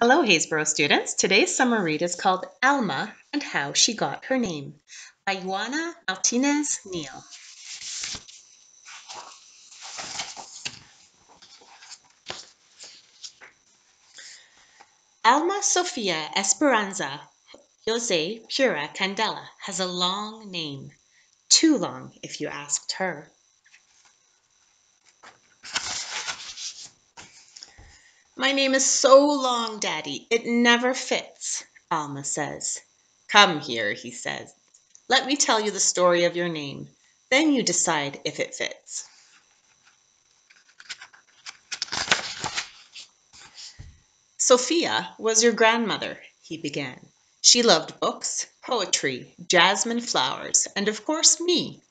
Hello, Haysboro students. Today's summer read is called Alma and How She Got Her Name by Juana Martinez Neal. Alma Sofia Esperanza Jose Pura Candela has a long name. Too long, if you asked her. My name is so long, Daddy, it never fits, Alma says. Come here, he says. Let me tell you the story of your name. Then you decide if it fits. Sofia was your grandmother, he began. She loved books, poetry, jasmine flowers, and of course me.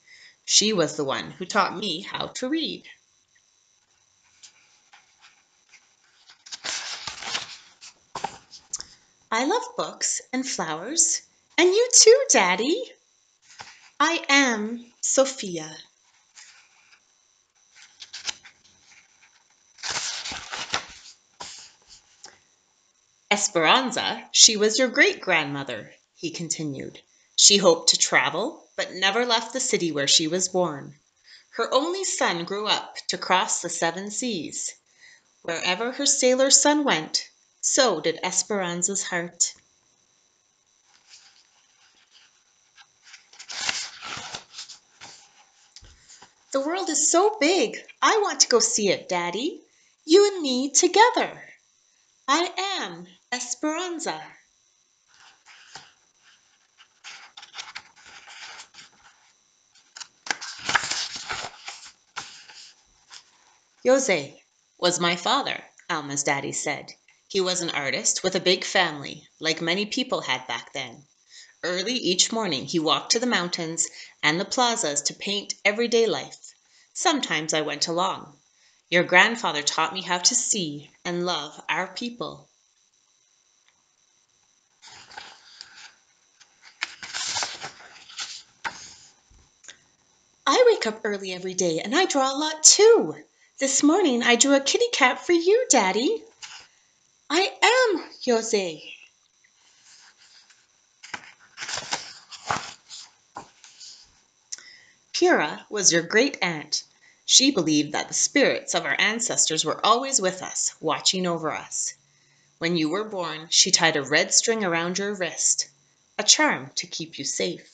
She was the one who taught me how to read. I love books and flowers, and you too, Daddy. I am Sofia. Esperanza, she was your great grandmother, he continued. She hoped to travel, but never left the city where she was born. Her only son grew up to cross the seven seas. Wherever her sailor son went, so did Esperanza's heart. The world is so big. I want to go see it, Daddy. You and me together. I am Esperanza. Jose was my father, Alma's daddy said. He was an artist with a big family, like many people had back then. Early each morning he walked to the mountains and the plazas to paint everyday life. Sometimes I went along. Your grandfather taught me how to see and love our people. I wake up early every day and I draw a lot too. This morning I drew a kitty cat for you, Daddy. I am Jose. Pura was your great aunt. She believed that the spirits of our ancestors were always with us, watching over us. When you were born, she tied a red string around your wrist, a charm to keep you safe.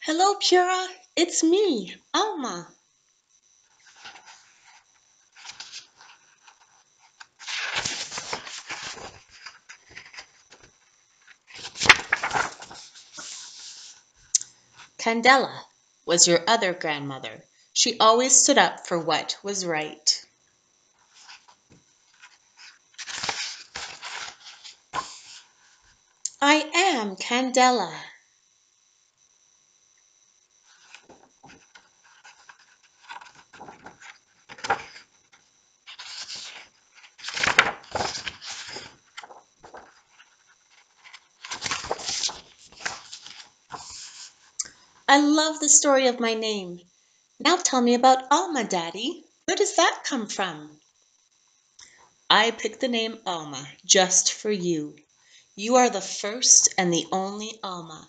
Hello, Pura. It's me, Alma. Candela was your other grandmother. She always stood up for what was right. I am Candela. I love the story of my name. Now tell me about Alma, Daddy. Where does that come from? I picked the name Alma just for you. You are the first and the only Alma.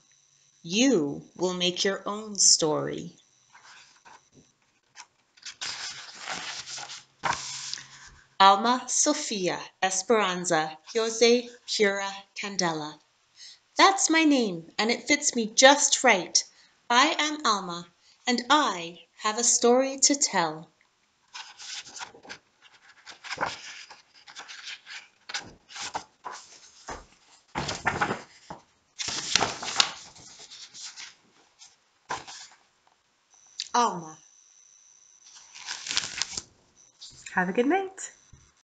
You will make your own story. Alma Sofia Esperanza Jose Pura Candela. That's my name, and it fits me just right. I am Alma, and I have a story to tell. Alma. Have a good night.